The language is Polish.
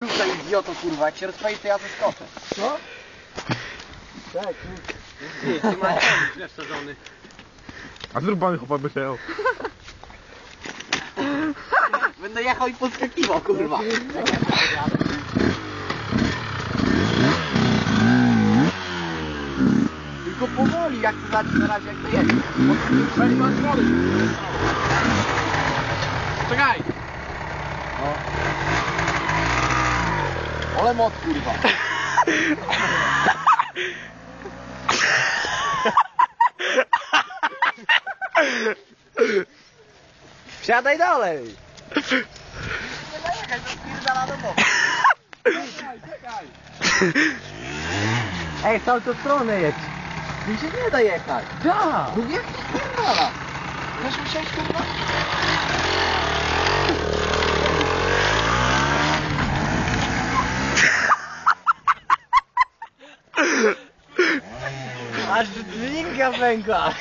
Tutaj idioto kurwa, jak się rozpali to ja zeskoczę. Co? Tak, Ty, ty masz źle wsadzony. A zrób chłopak by chciał. Będę jechał i podskakiwał kurwa. Tylko powoli, jak to zacznie na razie jak to jest. Czekaj. No. Ale moc kurwa. Wsiadaj dalej! Nie dajekaj, to spierdala do boku. Czekaj, czekaj. Ej, w tamtą stronę jedź! Mi się nie da jechać. Da! No jak to spierdala? Chcesz usiąść kurwa? Aż dźwignia pękła!